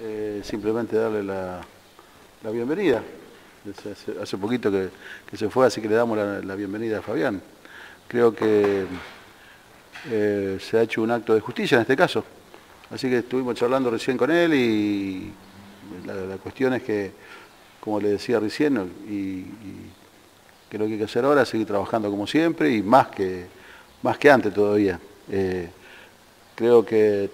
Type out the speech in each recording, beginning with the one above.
Eh, simplemente darle la, bienvenida. Hace, poquito que, se fue, así que le damos la, bienvenida a Fabián. Creo que eh, se ha hecho un acto de justicia en este caso. Así que estuvimos charlando recién con él y la, cuestión es que, como le decía recién, y, que lo que hay que hacer ahora es seguir trabajando como siempre y más que, más que antes todavía. Eh, creo que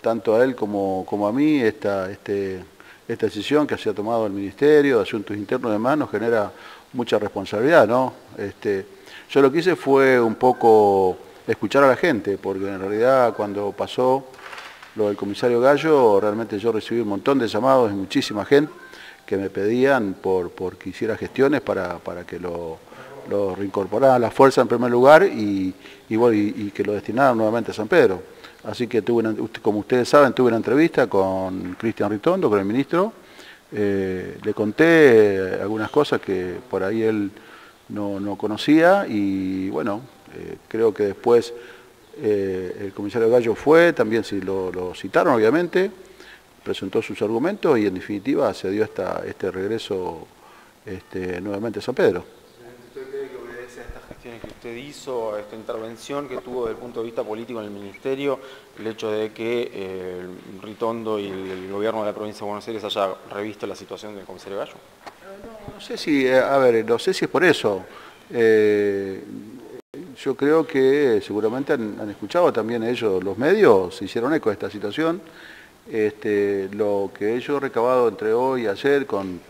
tanto a él como, a mí esta, este, esta decisión que se ha tomado el Ministerio de Asuntos Internos demás nos genera mucha responsabilidad, ¿no? Este, yo lo que hice fue un poco escuchar a la gente, porque en realidad cuando pasó lo del comisario Gallo, realmente yo recibí un montón de llamados de muchísima gente que me pedían por, que hiciera gestiones para, que lo, lo reincorporara a la fuerza en primer lugar y, y que lo destinaran nuevamente a San Pedro. Así que tuve como ustedes saben, tuve una entrevista con Cristian Ritondo, con el ministro. Eh, le conté algunas cosas que por ahí él no, conocía y bueno, eh, creo que después eh, el comisario Gallo fue, también si lo, citaron obviamente, presentó sus argumentos y en definitiva se dio esta, este regreso este, nuevamente a San Pedro que usted hizo, esta intervención que tuvo desde el punto de vista político en el Ministerio, el hecho de que eh, Ritondo y el, gobierno de la provincia de Buenos Aires haya revisto la situación del comisario Gallo? No, sé si, eh, a ver, no sé si es por eso. Eh, yo creo que seguramente han, escuchado también ellos, los medios, hicieron eco de esta situación. Este, lo que ellos han recabado entre hoy y ayer con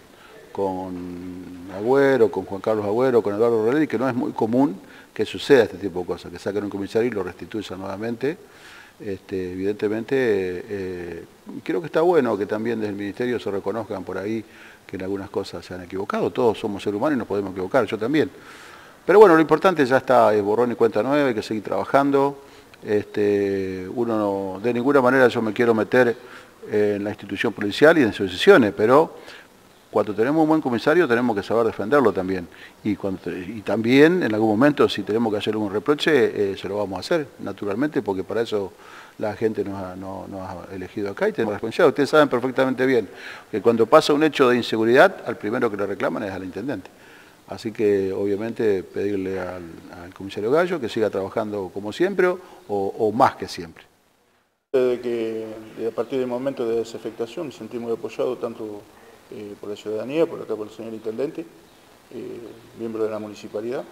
con Agüero, con Juan Carlos Agüero, con Eduardo Relli, que no es muy común que suceda este tipo de cosas, que saquen un comisario y lo restituyan nuevamente. Este, evidentemente, eh, creo que está bueno que también desde el Ministerio se reconozcan por ahí que en algunas cosas se han equivocado. Todos somos seres humanos y nos podemos equivocar, yo también. Pero bueno, lo importante ya está, es borrón y cuenta nueva, hay que seguir trabajando. Este, uno no, de ninguna manera yo me quiero meter en la institución policial y en sus decisiones, pero cuando tenemos un buen comisario tenemos que saber defenderlo también. Y, también en algún momento si tenemos que hacer un reproche, eh, se lo vamos a hacer, naturalmente, porque para eso la gente nos ha, elegido acá y tenemos responsabilidad. Ustedes saben perfectamente bien que cuando pasa un hecho de inseguridad, al primero que le reclaman es al intendente. Así que obviamente pedirle al, comisario Gallo que siga trabajando como siempre o, más que siempre. Desde que a partir del momento de desafectación me sentí muy apoyado tanto eh, por la ciudadanía, por acá por el señor intendente, eh, miembro de la municipalidad.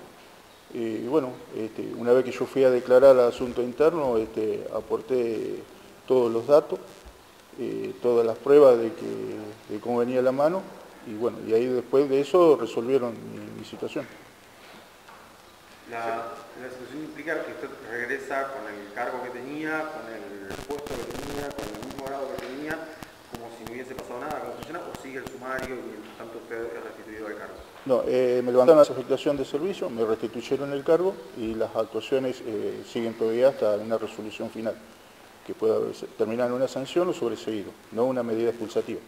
Eh, y bueno, este, una vez que yo fui a declarar asunto interno, este, aporté todos los datos, todas las pruebas de, que, cómo venía la mano, y bueno, y ahí después de eso resolvieron mi, situación. La, la, situación implica que usted regresa con el cargo que tenía, con el puesto que tenía, con el mismo grado que tenía, como si no hubiese pasado nada, ¿O sigue el sumario y tanto usted es restituido al cargo? No, eh, me levantaron la afectación de servicio, me restituyeron el cargo y las actuaciones eh, siguen todavía hasta una resolución final, que pueda terminar en una sanción o sobreseído, no una medida expulsativa.